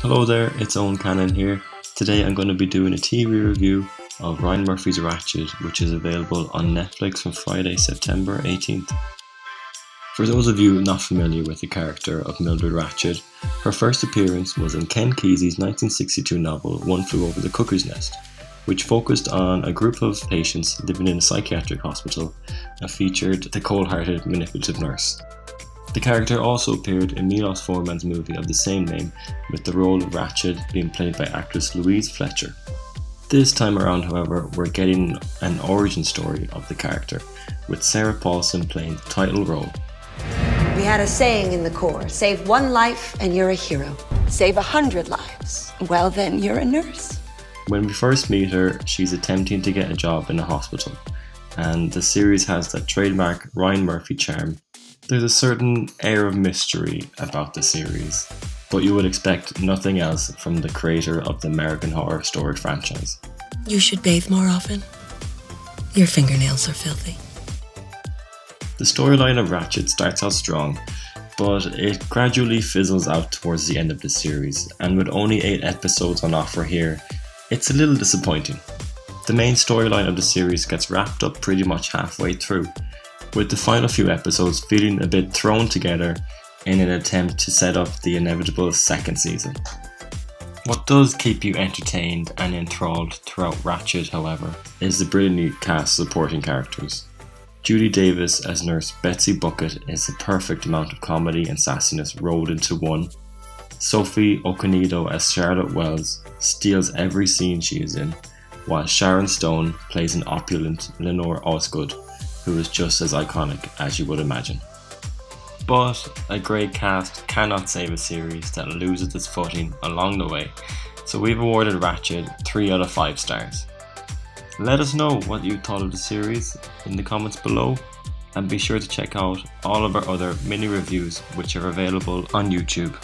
Hello there, it's Eoghan Cannon here. Today I'm going to be doing a TV review of Ryan Murphy's Ratched, which is available on Netflix from Friday, September 18th. For those of you not familiar with the character of Mildred Ratched, her first appearance was in Ken Kesey's 1962 novel One Flew Over the Cuckoo's Nest, which focused on a group of patients living in a psychiatric hospital and featured the cold-hearted manipulative nurse. The character also appeared in Milos Forman's movie of the same name, with the role of Ratched being played by actress Louise Fletcher. This time around, however, we're getting an origin story of the character, with Sarah Paulson playing the title role. We had a saying in the Corps save one life and you're a hero. Save a hundred lives. Well, then you're a nurse. When we first meet her, she's attempting to get a job in a hospital, and the series has that trademark Ryan Murphy charm. There's a certain air of mystery about the series, but you would expect nothing else from the creator of the American Horror Story franchise. You should bathe more often. Your fingernails are filthy. The storyline of Ratched starts out strong, but it gradually fizzles out towards the end of the series, and with only 8 episodes on offer here, it's a little disappointing. The main storyline of the series gets wrapped up pretty much halfway through, with the final few episodes feeling a bit thrown together in an attempt to set up the inevitable second season. What does keep you entertained and enthralled throughout Ratched, however, is the brilliantly cast supporting characters. Judy Davis as nurse Betsy Bucket is the perfect amount of comedy and sassiness rolled into one. Sophie Okonedo as Charlotte Wells steals every scene she is in, while Sharon Stone plays an opulent Lenore Osgood, who is just as iconic as you would imagine. But a great cast cannot save a series that loses its footing along the way, so we've awarded Ratched 3 out of 5 stars. Let us know what you thought of the series in the comments below and be sure to check out all of our other mini reviews which are available on YouTube.